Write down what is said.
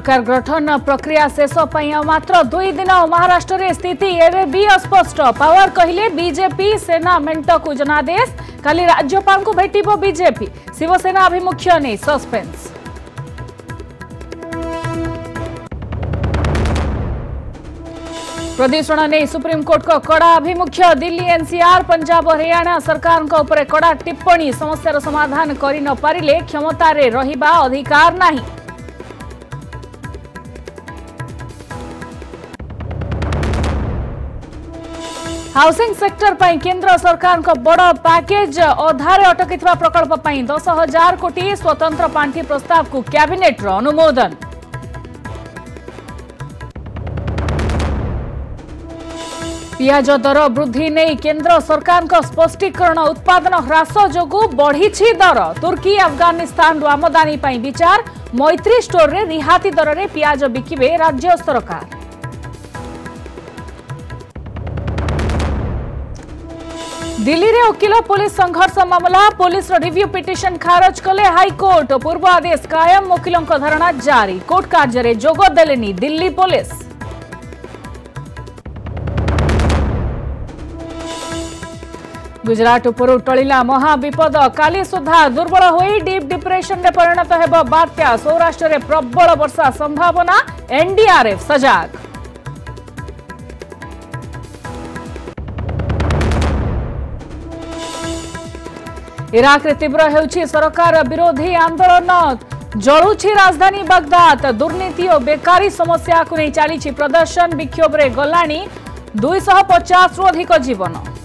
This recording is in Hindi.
सरकार गठन प्रक्रिया शेष मात्र दुई दिन महाराष्ट्र स्थिति एवं भी अस्पष्ट पावर कहले बीजेपी सेना मेट को जनादेश का राज्यपाल को भेट बीजेपी शिवसेना आभिमुख्य नहीं सस्पेन्स प्रदूषण नहीं सुप्रीमकोर्ट को कड़ा आभिमुख्य दिल्ली एनसीआर पंजाब हरियाणा सरकार कड़ा टिप्पणी समस्या समाधान कर नपारे क्षमतार रहा अधिकार नहीं हाउसिंग सेक्टर पर केन्द्र सरकार बड़ पैकेज अधारे अटकी प्रकल्प दस हजार कोटी स्वतंत्र पांठि प्रस्ताव को क्याबिनेट्र अनुमोदन पिज दर वृद्धि नहीं केन्द्र सरकार स्पष्टीकरण उत्पादन ह्रास जो बढ़ी दर तुर्की आफगानिस्तान आमदानी विचार मैत्री स्टोर में रिहाती दर में पिज बिके राज्य सरकार दिल्ली में वकिल पुलिस संघर्ष मामला पुलिस रिव्यू पिटिशन खारज कले हाइकोर्ट पूर्व आदेश कायम वकिलों धारणा जारी कोर्ट कार्य जोग दिल्ली पुलिस गुजरात उपर टा महाविपद काली सुधा दुर्बल हो डीप डिप्रेशन में परिणत होत्या सौराष्ट्र में प्रबल वर्षा संभावना एनडीआरएफ सजग ଇରାକରେ ତୀବ୍ର ହେଉଛି ସରକାର ବିରୋଧୀ ଆନ୍ଦୋଳନ ଜଳୁଛି ରାଜଧାନୀ ବାଗଦାଦ ଦୁର୍ନୀତି ଓ ବେକାରୀ ସମସ୍ୟାକୁ ନେଇ ଚାଲିଛି ପ୍ରଦର୍ଶନ ବିକ୍ଷୋଭରେ ଗଲାଣି ଦୁଇଶହ ପଚାଶରୁ ଅଧିକ ଜୀବନ